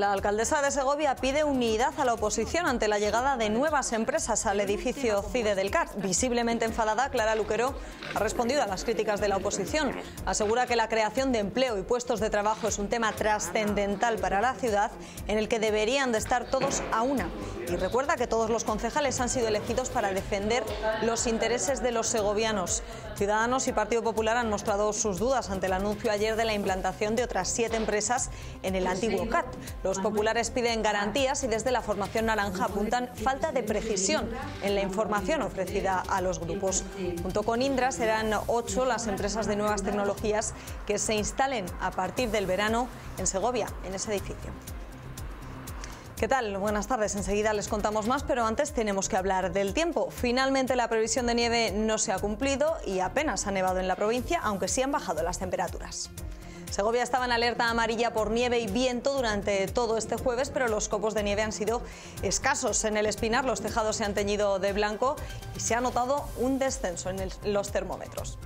La alcaldesa de Segovia pide unidad a la oposición ante la llegada de nuevas empresas al edificio CIDE del CAR. Visiblemente enfadada, Clara Luquero ha respondido a las críticas de la oposición. Asegura que la creación de empleo y puestos de trabajo es un tema trascendental para la ciudad en el que deberían de estar todos a una. Y recuerda que todos los concejales han sido elegidos para defender los intereses de los segovianos. Ciudadanos y Partido Popular han mostrado sus dudas ante el anuncio ayer de la implantación de otras siete empresas en el antiguo CAT. Los populares piden garantías y desde la formación naranja apuntan falta de precisión en la información ofrecida a los grupos. Junto con Indra serán ocho las empresas de nuevas tecnologías que se instalen a partir del verano en Segovia, en ese edificio. ¿Qué tal? Buenas tardes. Enseguida les contamos más, pero antes tenemos que hablar del tiempo. Finalmente la previsión de nieve no se ha cumplido y apenas ha nevado en la provincia, aunque sí han bajado las temperaturas. Segovia estaba en alerta amarilla por nieve y viento durante todo este jueves, pero los copos de nieve han sido escasos. En el Espinar los tejados se han teñido de blanco y se ha notado un descenso en los termómetros.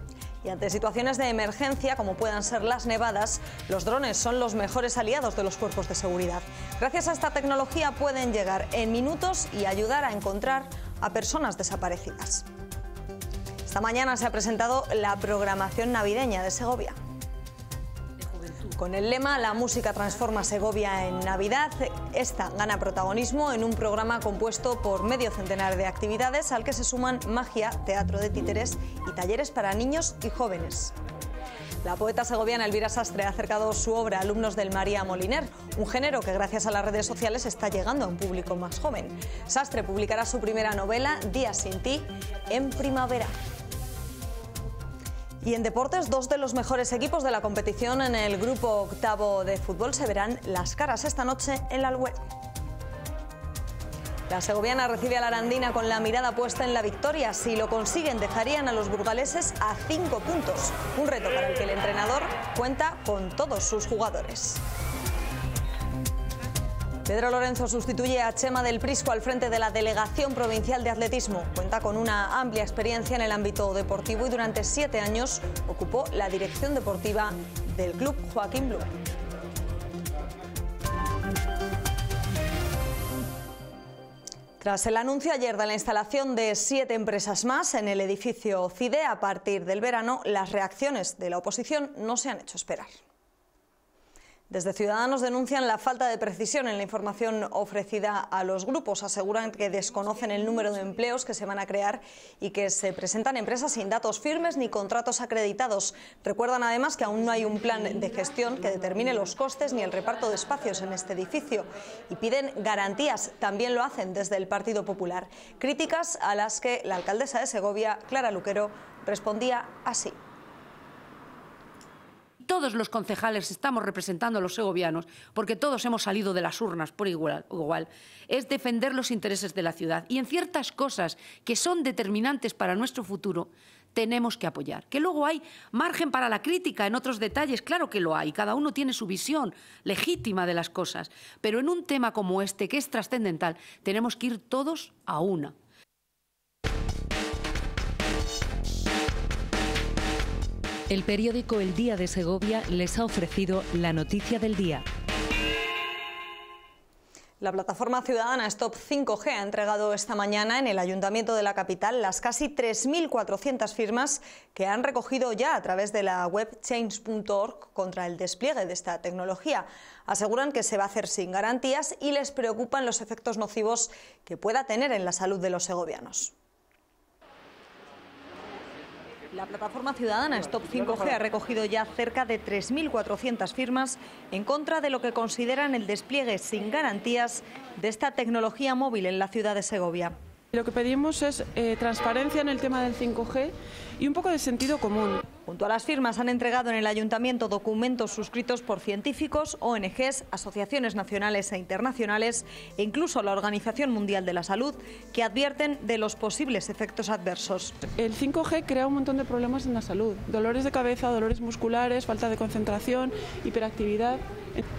Y ante situaciones de emergencia, como puedan ser las nevadas, los drones son los mejores aliados de los cuerpos de seguridad. Gracias a esta tecnología pueden llegar en minutos y ayudar a encontrar a personas desaparecidas. Esta mañana se ha presentado la programación navideña de Segovia. Con el lema La música transforma Segovia en Navidad, esta gana protagonismo en un programa compuesto por medio centenar de actividades al que se suman magia, teatro de títeres y talleres para niños y jóvenes. La poeta segoviana Elvira Sastre ha acercado su obra a alumnos del María Moliner, un género que gracias a las redes sociales está llegando a un público más joven. Sastre publicará su primera novela, Días sin ti, en primavera. Y en deportes, dos de los mejores equipos de la competición en el grupo octavo de fútbol se verán las caras esta noche en la web. La segoviana recibe a la arandina con la mirada puesta en la victoria. Si lo consiguen, dejarían a los burgaleses a cinco puntos. Un reto para el que el entrenador cuenta con todos sus jugadores. Pedro Lorenzo sustituye a Chema del Prisco al frente de la Delegación Provincial de Atletismo. Cuenta con una amplia experiencia en el ámbito deportivo y durante siete años ocupó la dirección deportiva del Club Joaquín Blum. Tras el anuncio ayer de la instalación de siete empresas más en el edificio CIDE a partir del verano, las reacciones de la oposición no se han hecho esperar. Desde Ciudadanos denuncian la falta de precisión en la información ofrecida a los grupos. Aseguran que desconocen el número de empleos que se van a crear y que se presentan empresas sin datos firmes ni contratos acreditados. Recuerdan además que aún no hay un plan de gestión que determine los costes ni el reparto de espacios en este edificio y piden garantías. También lo hacen desde el Partido Popular. Críticas a las que la alcaldesa de Segovia, Clara Luquero, respondía así todos los concejales estamos representando a los segovianos, porque todos hemos salido de las urnas por igual, igual, es defender los intereses de la ciudad. Y en ciertas cosas que son determinantes para nuestro futuro, tenemos que apoyar. Que luego hay margen para la crítica en otros detalles, claro que lo hay, cada uno tiene su visión legítima de las cosas, pero en un tema como este, que es trascendental, tenemos que ir todos a una. El periódico El Día de Segovia les ha ofrecido la noticia del día. La plataforma ciudadana Stop 5G ha entregado esta mañana en el Ayuntamiento de la capital las casi 3.400 firmas que han recogido ya a través de la web change.org contra el despliegue de esta tecnología. Aseguran que se va a hacer sin garantías y les preocupan los efectos nocivos que pueda tener en la salud de los segovianos. La plataforma ciudadana Stop 5G ha recogido ya cerca de 3.400 firmas en contra de lo que consideran el despliegue sin garantías de esta tecnología móvil en la ciudad de Segovia. Lo que pedimos es eh, transparencia en el tema del 5G y un poco de sentido común. Junto a las firmas han entregado en el ayuntamiento documentos suscritos por científicos, ONGs, asociaciones nacionales e internacionales e incluso la Organización Mundial de la Salud que advierten de los posibles efectos adversos. El 5G crea un montón de problemas en la salud, dolores de cabeza, dolores musculares, falta de concentración, hiperactividad.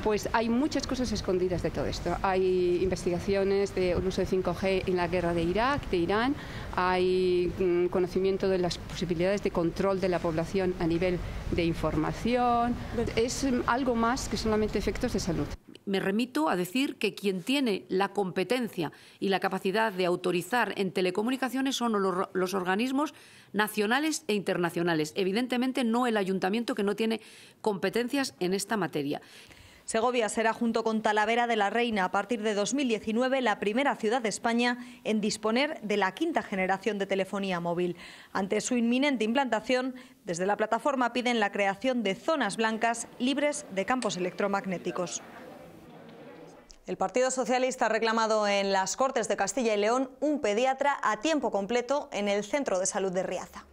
Pues hay muchas cosas escondidas de todo esto. Hay investigaciones del uso de 5G en la guerra de Irak, de Irán, hay mm, conocimiento de las posibilidades de control de la población a nivel de información. Es mm, algo más que solamente efectos de salud. me remito a decir que quien tiene la competencia y la capacidad de autorizar en telecomunicaciones son los, organismos nacionales e internacionales. Evidentemente no el ayuntamiento que no tiene competencias en esta materia. Segovia será, junto con Talavera de la Reina, a partir de 2019 la primera ciudad de España en disponer de la quinta generación de telefonía móvil. Ante su inminente implantación, desde la plataforma piden la creación de zonas blancas libres de campos electromagnéticos. El Partido Socialista ha reclamado en las Cortes de Castilla y León un pediatra a tiempo completo en el Centro de Salud de Riaza.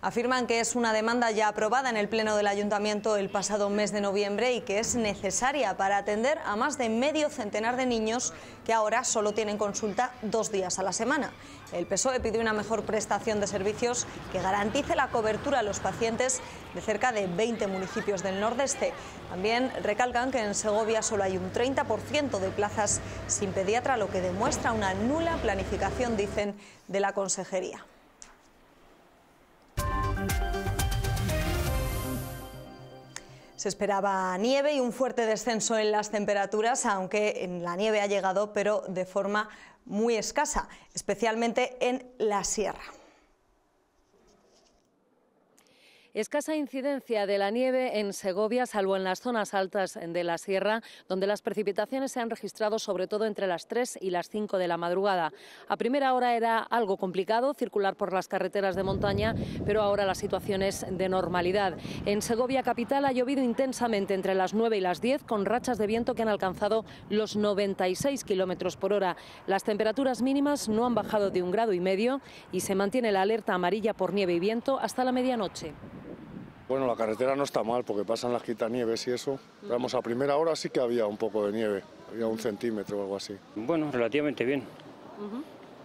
Afirman que es una demanda ya aprobada en el Pleno del Ayuntamiento el pasado mes de noviembre y que es necesaria para atender a más de medio centenar de niños que ahora solo tienen consulta dos días a la semana. El PSOE pide una mejor prestación de servicios que garantice la cobertura a los pacientes de cerca de 20 municipios del Nordeste. También recalcan que en Segovia solo hay un 30% de plazas sin pediatra, lo que demuestra una nula planificación, dicen, de la Consejería. Se esperaba nieve y un fuerte descenso en las temperaturas, aunque en la nieve ha llegado, pero de forma muy escasa, especialmente en la sierra. Escasa incidencia de la nieve en Segovia, salvo en las zonas altas de la sierra, donde las precipitaciones se han registrado sobre todo entre las 3 y las 5 de la madrugada. A primera hora era algo complicado circular por las carreteras de montaña, pero ahora la situación es de normalidad. En Segovia capital ha llovido intensamente entre las 9 y las 10, con rachas de viento que han alcanzado los 96 kilómetros por hora. Las temperaturas mínimas no han bajado de un grado y medio y se mantiene la alerta amarilla por nieve y viento hasta la medianoche. Bueno, la carretera no está mal porque pasan las quitanieves y eso. Vamos, a primera hora sí que había un poco de nieve, había un centímetro o algo así. Bueno, relativamente bien.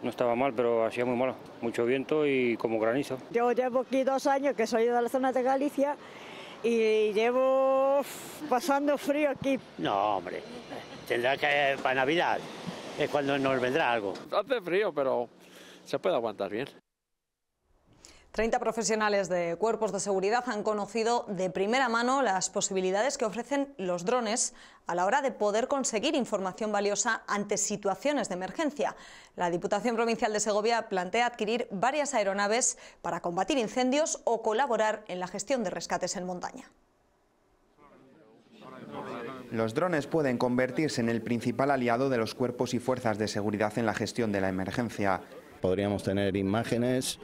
No estaba mal, pero hacía muy malo. Mucho viento y como granizo. Yo llevo aquí dos años que soy de la zona de Galicia y llevo pasando frío aquí. No, hombre, tendrá que para Navidad es cuando nos vendrá algo. Hace frío, pero se puede aguantar bien. 30 profesionales de cuerpos de seguridad han conocido de primera mano las posibilidades que ofrecen los drones a la hora de poder conseguir información valiosa ante situaciones de emergencia. La Diputación Provincial de Segovia plantea adquirir varias aeronaves para combatir incendios o colaborar en la gestión de rescates en montaña. Los drones pueden convertirse en el principal aliado de los cuerpos y fuerzas de seguridad en la gestión de la emergencia. Podríamos tener imágenes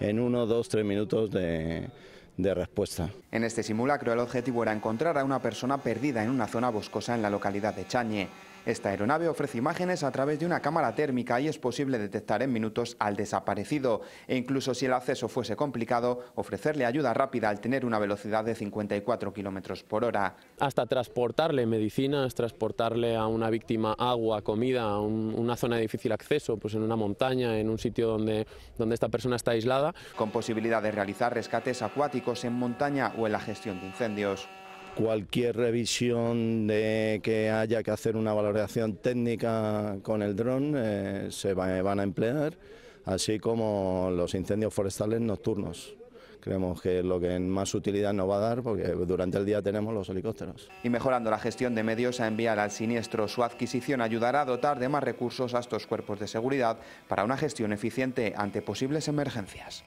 en uno, dos, tres minutos de, de respuesta. En este simulacro el objetivo era encontrar a una persona perdida en una zona boscosa en la localidad de Chañe. Esta aeronave ofrece imágenes a través de una cámara térmica y es posible detectar en minutos al desaparecido e incluso si el acceso fuese complicado, ofrecerle ayuda rápida al tener una velocidad de 54 kilómetros por hora. Hasta transportarle medicinas, transportarle a una víctima agua, comida, a una zona de difícil acceso, pues en una montaña, en un sitio donde, donde esta persona está aislada. Con posibilidad de realizar rescates acuáticos en montaña o en la gestión de incendios cualquier revisión de que haya que hacer una valoración técnica con el dron eh, se van a emplear, así como los incendios forestales nocturnos. Creemos que es lo que más utilidad nos va a dar porque durante el día tenemos los helicópteros. Y mejorando la gestión de medios a enviar al siniestro, su adquisición ayudará a dotar de más recursos a estos cuerpos de seguridad para una gestión eficiente ante posibles emergencias.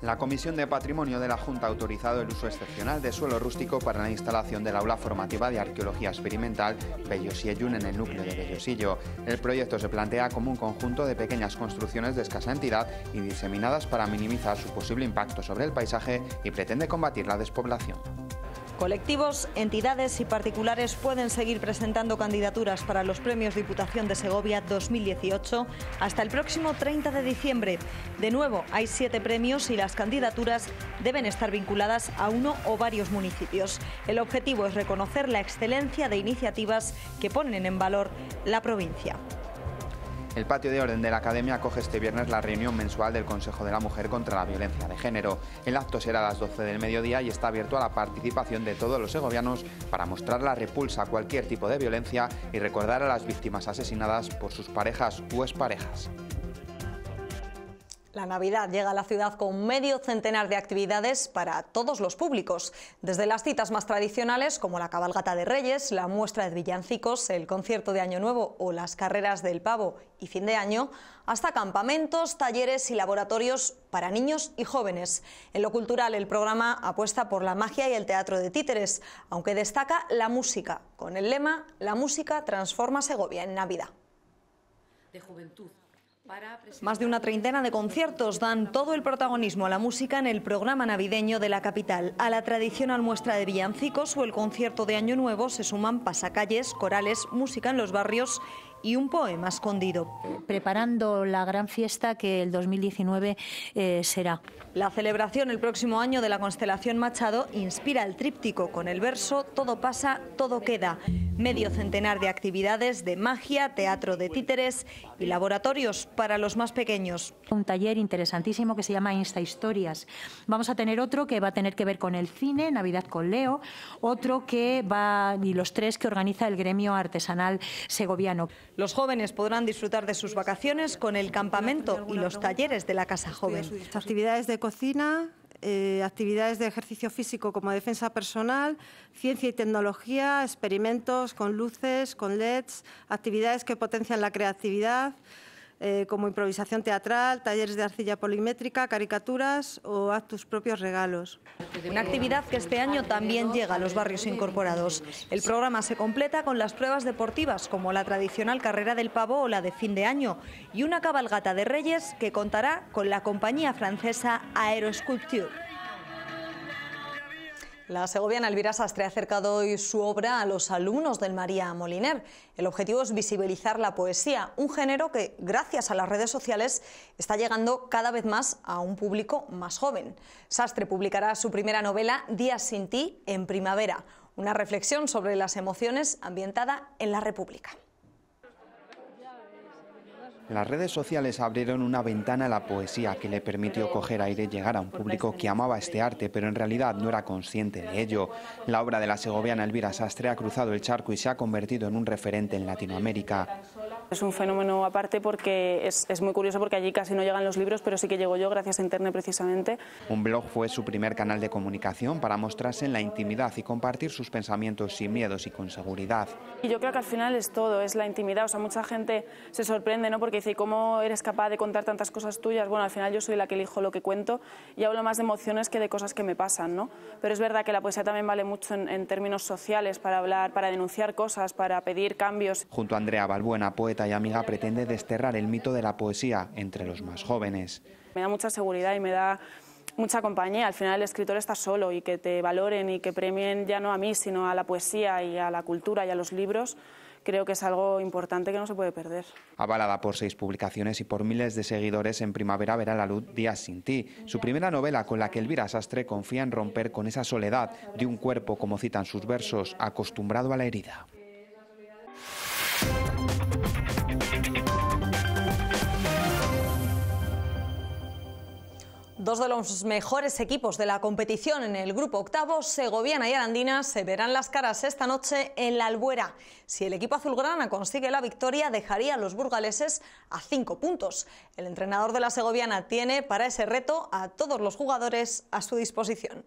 La Comisión de Patrimonio de la Junta ha autorizado el uso excepcional de suelo rústico para la instalación del aula formativa de arqueología experimental Bellosillun en el núcleo de Bellosillo. El proyecto se plantea como un conjunto de pequeñas construcciones de escasa entidad y diseminadas para minimizar su posible impacto sobre el paisaje y pretende combatir la despoblación. Colectivos, entidades y particulares pueden seguir presentando candidaturas para los premios Diputación de Segovia 2018 hasta el próximo 30 de diciembre. De nuevo, hay siete premios y las candidaturas deben estar vinculadas a uno o varios municipios. El objetivo es reconocer la excelencia de iniciativas que ponen en valor la provincia. El patio de orden de la Academia acoge este viernes la reunión mensual del Consejo de la Mujer contra la Violencia de Género. El acto será a las 12 del mediodía y está abierto a la participación de todos los segovianos para mostrar la repulsa a cualquier tipo de violencia y recordar a las víctimas asesinadas por sus parejas u exparejas. La Navidad llega a la ciudad con medio centenar de actividades para todos los públicos, desde las citas más tradicionales como la cabalgata de Reyes, la muestra de villancicos, el concierto de Año Nuevo o las carreras del pavo y fin de año, hasta campamentos, talleres y laboratorios para niños y jóvenes. En lo cultural, el programa apuesta por la magia y el teatro de títeres, aunque destaca la música, con el lema La música transforma Segovia en Navidad. Más de una treintena de conciertos dan todo el protagonismo a la música en el programa navideño de la capital. A la tradicional muestra de villancicos o el concierto de Año Nuevo se suman pasacalles, corales, música en los barrios y un poema escondido. Preparando la gran fiesta que el 2019 eh, será. La celebración el próximo año de la constelación Machado inspira el tríptico con el verso Todo pasa, todo queda. Medio centenar de actividades de magia, teatro de títeres y laboratorios para los más pequeños. Un taller interesantísimo que se llama Insta Historias. Vamos a tener otro que va a tener que ver con el cine, Navidad con Leo, otro que va, y los tres que organiza el gremio artesanal segoviano. Los jóvenes podrán disfrutar de sus vacaciones con el campamento y los talleres de la Casa Joven. Actividades de cocina, eh, actividades de ejercicio físico como defensa personal, ciencia y tecnología, experimentos con luces, con LEDs, actividades que potencian la creatividad. Eh, como improvisación teatral, talleres de arcilla polimétrica, caricaturas o haz tus propios regalos. Una actividad que este año también llega a los barrios incorporados. El programa se completa con las pruebas deportivas como la tradicional carrera del pavo o la de fin de año y una cabalgata de reyes que contará con la compañía francesa Aerosculpture. La segoviana Elvira Sastre ha acercado hoy su obra a los alumnos del María Moliner. El objetivo es visibilizar la poesía, un género que, gracias a las redes sociales, está llegando cada vez más a un público más joven. Sastre publicará su primera novela, Días sin ti, en primavera, una reflexión sobre las emociones ambientada en la República. Las redes sociales abrieron una ventana a la poesía que le permitió coger aire y llegar a un público que amaba este arte, pero en realidad no era consciente de ello. La obra de la segoviana Elvira Sastre ha cruzado el charco y se ha convertido en un referente en Latinoamérica. Es un fenómeno aparte porque es, es, muy curioso porque allí casi no llegan los libros, pero sí que llego yo gracias a Internet precisamente. Un blog fue su primer canal de comunicación para mostrarse en la intimidad y compartir sus pensamientos sin miedos y con seguridad. Y yo creo que al final es todo, es la intimidad. O sea, mucha gente se sorprende, ¿no? Porque dice, ¿cómo eres capaz de contar tantas cosas tuyas? Bueno, al final yo soy la que elijo lo que cuento y hablo más de emociones que de cosas que me pasan, ¿no? Pero es verdad que la poesía también vale mucho en, en términos sociales para hablar, para denunciar cosas, para pedir cambios. Junto a Andrea Balbuena, poeta y amiga, pretende desterrar el mito de la poesía entre los más jóvenes. Me da mucha seguridad y me da mucha compañía. Al final el escritor está solo y que te valoren y que premien ya no a mí, sino a la poesía y a la cultura y a los libros creo que es algo importante que no se puede perder. Avalada por seis publicaciones y por miles de seguidores, en primavera verá la luz Días sin ti, su primera novela con la que Elvira Sastre confía en romper con esa soledad de un cuerpo, como citan sus versos, acostumbrado a la herida. Dos de los mejores equipos de la competición en el grupo octavo, Segoviana y Arandina, se verán las caras esta noche en la Albuera. Si el equipo azulgrana consigue la victoria, dejaría a los burgaleses a cinco puntos. El entrenador de la Segoviana tiene para ese reto a todos los jugadores a su disposición.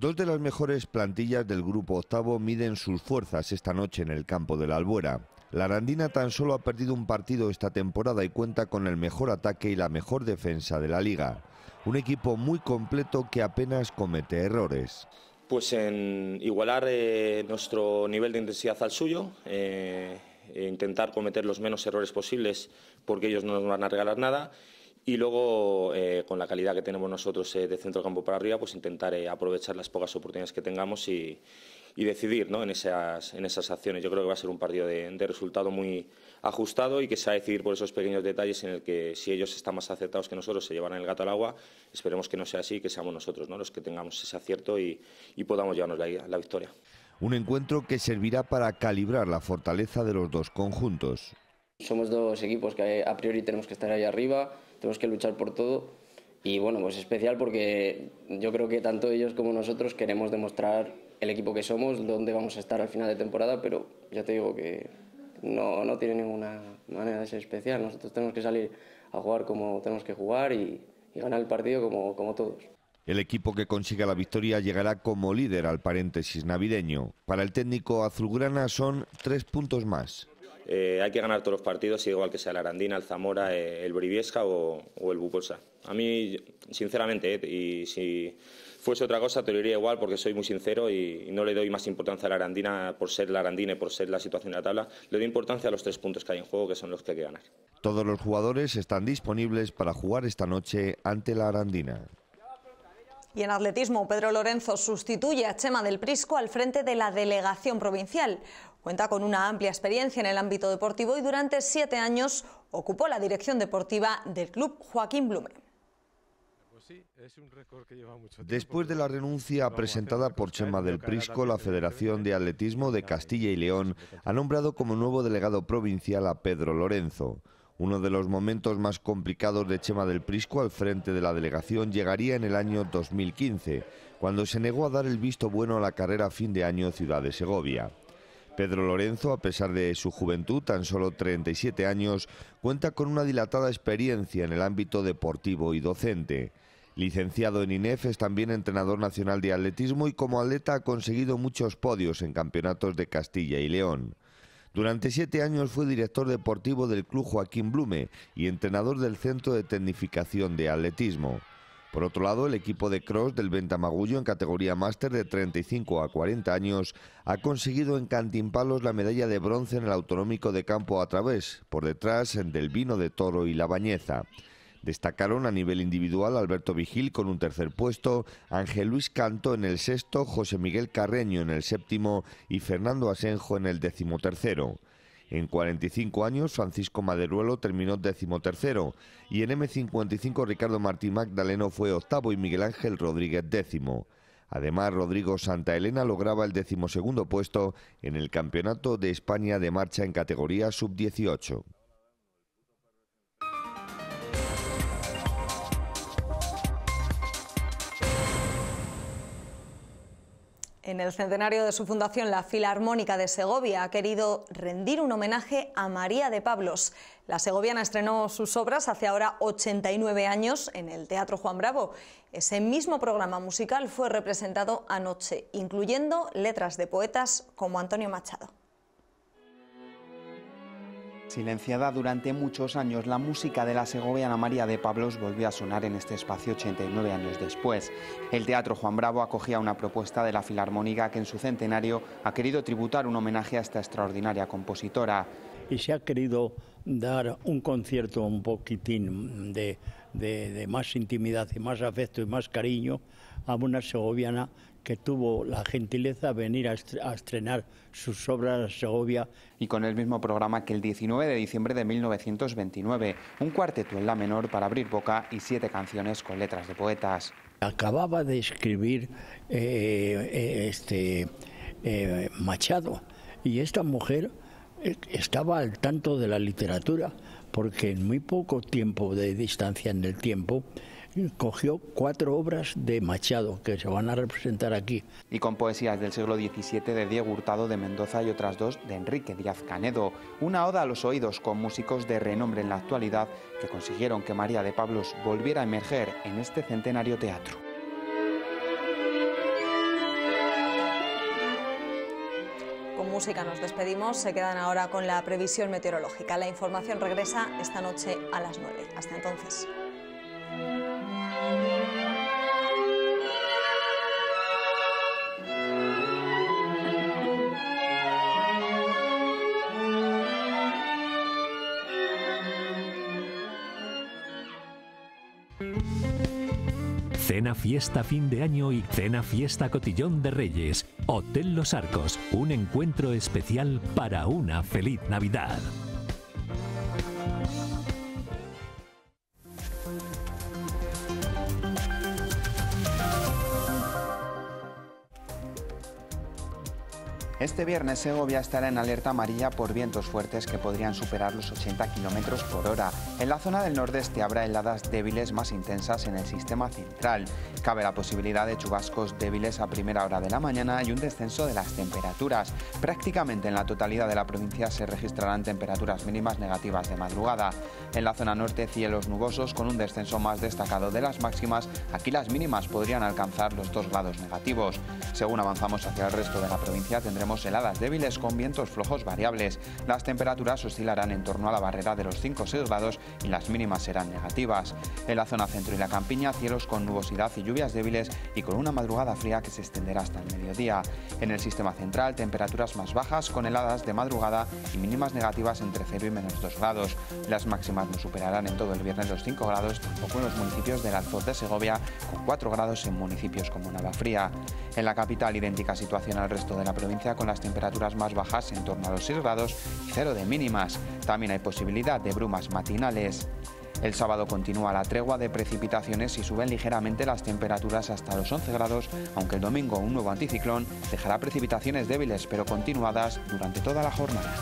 Dos de las mejores plantillas del grupo octavo miden sus fuerzas esta noche en el campo de la Albuera. La Arandina tan solo ha perdido un partido esta temporada y cuenta con el mejor ataque y la mejor defensa de la liga. Un equipo muy completo que apenas comete errores. Pues en igualar eh, nuestro nivel de intensidad al suyo, eh, e intentar cometer los menos errores posibles porque ellos no nos van a regalar nada y luego eh, con la calidad que tenemos nosotros eh, de centro campo para arriba, pues intentar eh, aprovechar las pocas oportunidades que tengamos y, y decidir ¿no? en, esas, en esas acciones. Yo creo que va a ser un partido de, de, resultado muy ajustado y que se va a decidir por esos pequeños detalles en el que si ellos están más acertados que nosotros se llevarán el gato al agua. Esperemos que no sea así y que seamos nosotros ¿no? los que tengamos ese acierto y, y podamos llevarnos la, la victoria. Un encuentro que servirá para calibrar la fortaleza de los dos conjuntos. Somos dos equipos que a priori tenemos que estar ahí arriba, tenemos que luchar por todo y bueno, pues especial porque yo creo que tanto ellos como nosotros queremos demostrar el equipo que somos, dónde vamos a estar al final de temporada, pero ya te digo que no, no tiene ninguna manera de ser especial. Nosotros tenemos que salir a jugar como tenemos que jugar y, y ganar el partido como, como todos. El equipo que consiga la victoria llegará como líder al paréntesis navideño. Para el técnico azulgrana son tres puntos más. Eh, hay que ganar todos los partidos, igual que sea el Arandina, el Zamora, eh, el Briviesca o, o el Bucosa. A mí, sinceramente, eh, y si fuese otra cosa te lo diría igual porque soy muy sincero y, y no le doy más importancia a la Arandina por ser la Arandina y por ser la situación de la tabla. Le doy importancia a los tres puntos que hay en juego, que son los que hay que ganar. Todos los jugadores están disponibles para jugar esta noche ante la Arandina. Y en atletismo, Pedro Lorenzo sustituye a Chema del Prisco al frente de la delegación provincial. Cuenta con una amplia experiencia en el ámbito deportivo y durante siete años ocupó la dirección deportiva del club Joaquín Blume. Después de la renuncia presentada por Chema del Prisco, la Federación de Atletismo de Castilla y León ha nombrado como nuevo delegado provincial a Pedro Lorenzo. Uno de los momentos más complicados de Chema del Prisco al frente de la delegación llegaría en el año 2015, cuando se negó a dar el visto bueno a la carrera fin de año Ciudad de Segovia. Pedro Lorenzo, a pesar de su juventud, tan solo 37 años, cuenta con una dilatada experiencia en el ámbito deportivo y docente. Licenciado en INEF, es también entrenador nacional de atletismo y como atleta ha conseguido muchos podios en campeonatos de Castilla y León. Durante siete años fue director deportivo del Club Joaquín Blume y entrenador del Centro de Tecnificación de Atletismo. Por otro lado, el equipo de cross del Ventamagullo en categoría máster de 35 a 40 años ha conseguido en Cantimpalos la medalla de bronce en el autonómico de campo a través, por detrás del Vino de Toro y La Bañeza. Destacaron a nivel individual Alberto Vigil con un tercer puesto, Ángel Luis Canto en el sexto, José Miguel Carreño en el séptimo y Fernando Asenjo en el decimotercero. En 45 años, Francisco Maderuelo terminó decimotercero y en M55 Ricardo Martí Magdaleno fue octavo y Miguel Ángel Rodríguez décimo. Además, Rodrigo Santa Elena lograba el decimosegundo puesto en el Campeonato de España de marcha en categoría sub-18. En el centenario de su fundación, la Filarmónica de Segovia ha querido rendir un homenaje a María de Pablos. La segoviana estrenó sus obras hace ahora 89 años en el Teatro Juan Bravo. Ese mismo programa musical fue representado anoche, incluyendo letras de poetas como Antonio Machado. Silenciada durante muchos años, la música de la segoviana María de Pablos volvió a sonar en este espacio 89 años después. El Teatro Juan Bravo acogía una propuesta de la Filarmónica que en su centenario ha querido tributar un homenaje a esta extraordinaria compositora. Y se ha querido dar un concierto un poquitín de, de, de más intimidad y más afecto y más cariño a una segoviana que tuvo la gentileza de venir a estrenar sus obras a Segovia. Y con el mismo programa que el 19 de diciembre de 1929, un cuarteto en la menor para abrir boca y siete canciones con letras de poetas. Acababa de escribir eh, este, eh, Machado y esta mujer estaba al tanto de la literatura porque en muy poco tiempo de distancia en el tiempo cogió cuatro obras de Machado que se van a representar aquí. Y con poesías del siglo XVII de Diego Hurtado de Mendoza y otras dos de Enrique Díaz Canedo. Una oda a los oídos con músicos de renombre en la actualidad que consiguieron que María de Pablos volviera a emerger en este centenario teatro. Con música nos despedimos, se quedan ahora con la previsión meteorológica. La información regresa esta noche a las 9. Hasta entonces. Cena fiesta fin de año y cena fiesta cotillón de Reyes. Hotel Los Arcos, un encuentro especial para una feliz Navidad. Este viernes Segovia estará en alerta amarilla por vientos fuertes que podrían superar los 80 km por hora. En la zona del nordeste habrá heladas débiles más intensas en el sistema central. Cabe la posibilidad de chubascos débiles a primera hora de la mañana y un descenso de las temperaturas. Prácticamente en la totalidad de la provincia se registrarán temperaturas mínimas negativas de madrugada. En la zona norte cielos nubosos con un descenso más destacado de las máximas. Aquí las mínimas podrían alcanzar los 2 grados negativos. Según avanzamos hacia el resto de la provincia tendremos heladas débiles con vientos flojos variables. Las temperaturas oscilarán en torno a la barrera de los 5 o 6 grados y las mínimas serán negativas. En la zona centro y la campiña cielos con nubosidad y lluvias débiles y con una madrugada fría que se extenderá hasta el mediodía. En el sistema central temperaturas más bajas con heladas de madrugada y mínimas negativas entre 0 y menos 2 grados. Las máximas no superarán en todo el viernes los 5 grados, tampoco en los municipios del Alfoz de Segovia, con 4 grados en municipios como Fría. En la capital, idéntica situación al resto de la provincia, con las temperaturas más bajas en torno a los 6 grados y 0 de mínimas. También hay posibilidad de brumas matinales. El sábado continúa la tregua de precipitaciones y suben ligeramente las temperaturas hasta los 11 grados, aunque el domingo un nuevo anticiclón dejará precipitaciones débiles pero continuadas durante toda la jornada.